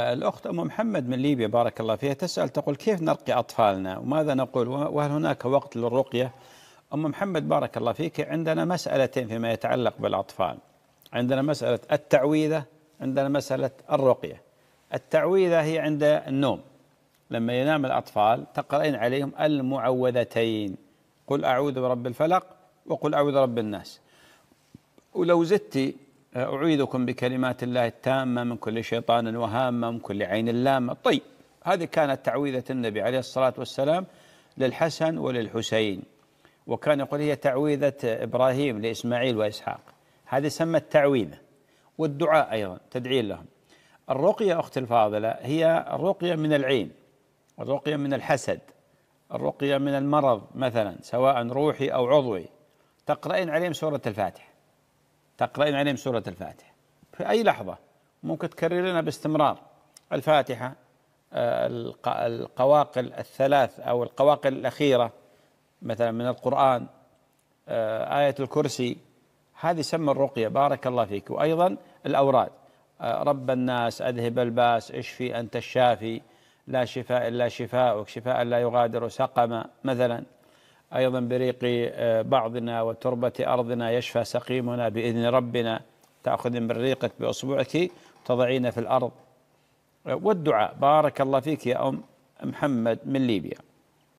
الأخت أم محمد من ليبيا بارك الله فيها تسأل تقول كيف نرقي أطفالنا؟ وماذا نقول؟ وهل هناك وقت للرقية؟ أم محمد بارك الله فيك عندنا مسألتين فيما يتعلق بالأطفال. عندنا مسألة التعويذة عندنا مسألة الرقية. التعويذة هي عند النوم. لما ينام الأطفال تقرأين عليهم المعوذتين. قل أعوذ برب الفلق وقل أعوذ برب الناس. ولو زدتي أعيذكم بكلمات الله التامة من كل شيطان وهامة من كل عين لامة. طيب هذه كانت تعويذة النبي عليه الصلاة والسلام للحسن وللحسين. وكان يقول هي تعويذة إبراهيم لإسماعيل وإسحاق. هذه سمت تعويذة والدعاء أيضا تدعي لهم. الرقية أخت الفاضلة هي الرقية من العين الرقية من الحسد الرقية من المرض مثلا سواء روحي أو عضوي. تقرأين عليهم سورة الفاتحة. تقرأين عليهم سورة الفاتحة. في أي لحظة ممكن تكررينها باستمرار. الفاتحة آه، القواقل الثلاث أو القواقل الأخيرة مثلا من القرآن آه، آية الكرسي. هذه سمى الرقية بارك الله فيك. وأيضا الأوراد. آه، رب الناس أذهب الباس اشفي أنت الشافي. لا شفاء إلا شفاءك شفاء لا يغادر سقما مثلا. أيضا بريق آه، بعضنا وتربة أرضنا يشفى سقيمنا بإذن ربنا. تأخذ من ريقك بأصبعك تضعين في الأرض. والدعاء. بارك الله فيك يا أم محمد من ليبيا.